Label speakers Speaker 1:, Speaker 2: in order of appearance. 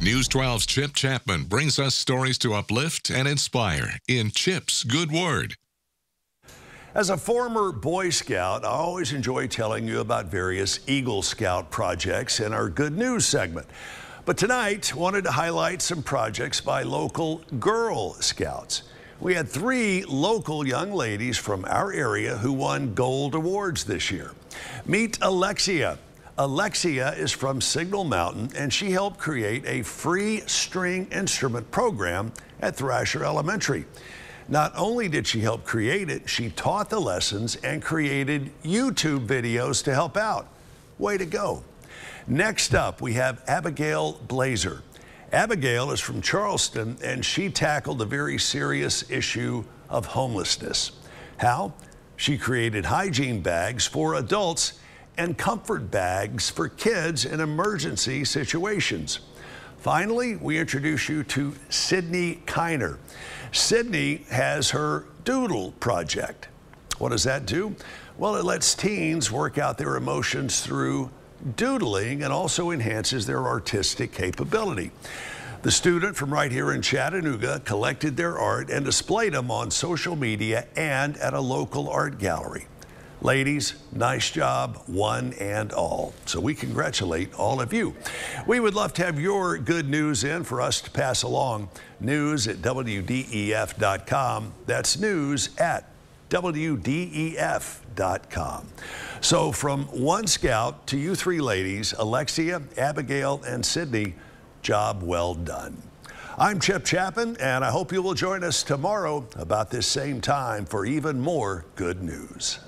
Speaker 1: News 12's Chip Chapin brings us stories to uplift and inspire in Chip's Good Word.
Speaker 2: As a former Boy Scout, I always enjoy telling you about various Eagle Scout projects in our Good News segment. But tonight, wanted to highlight some projects by local Girl Scouts. We had three local young ladies from our area who won gold awards this year. Meet Alexia. Alexia is from Signal Mountain and she helped create a free string instrument program at Thrasher Elementary. Not only did she help create it, she taught the lessons and created YouTube videos to help out. Way to go. Next up, we have Abigail Blazer. Abigail is from Charleston and she tackled a very serious issue of homelessness. How? She created hygiene bags for adults and comfort bags for kids in emergency situations. Finally, we introduce you to Sydney Kiner. Sydney has her Doodle project. What does that do? Well, it lets teens work out their emotions through doodling and also enhances their artistic capability. The student from right here in Chattanooga collected their art and displayed them on social media and at a local art gallery. Ladies, nice job, one and all. So we congratulate all of you. We would love to have your good news in for us to pass along. News at WDEF.com. That's news at WDEF.com. So from one scout to you three ladies, Alexia, Abigail, and Sydney, job well done. I'm Chip Chapin, and I hope you will join us tomorrow about this same time for even more good news.